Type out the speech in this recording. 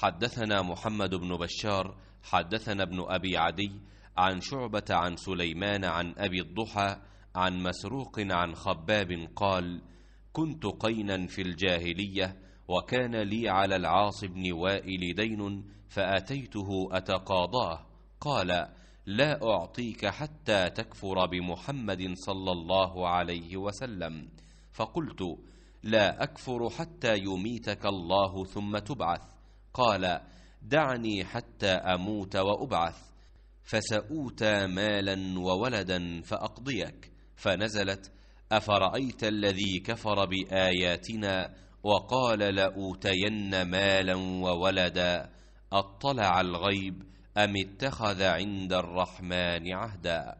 حدثنا محمد بن بشار حدثنا ابن أبي عدي عن شعبة عن سليمان عن أبي الضحى عن مسروق عن خباب قال كنت قينا في الجاهلية وكان لي على العاص بن وائل دين فأتيته أتقاضاه قال لا أعطيك حتى تكفر بمحمد صلى الله عليه وسلم فقلت لا أكفر حتى يميتك الله ثم تبعث قال دعني حتى أموت وأبعث فسأوتى مالا وولدا فأقضيك. فنزلت أفرأيت الذي كفر بآياتنا؟ وقال لأوتين مالا وولدا. أطلع الغيب أم اتخذ عند الرحمن عهدا؟